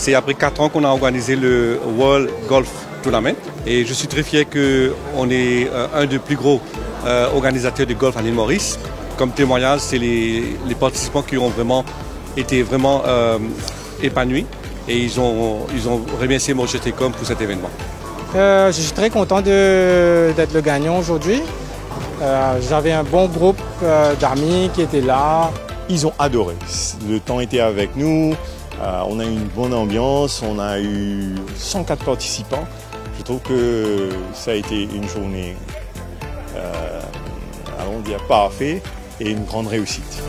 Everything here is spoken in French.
C'est après 4 ans qu'on a organisé le World Golf Tournament et je suis très fier qu'on est euh, un des plus gros euh, organisateurs de golf en île Maurice. Comme témoignage, c'est les, participants qui ont vraiment été vraiment euh, épanouis et ils ont, ils ont remercié Maurice Télécom pour cet événement. je suis très content d'être le gagnant aujourd'hui. J'avais un bon groupe d'amis qui étaient là. Ils ont adoré. Le temps était avec nous. On a eu une bonne ambiance. On a eu 104 participants. Je trouve que ça a été une journée, euh, allons dire, parfaite et une grande réussite.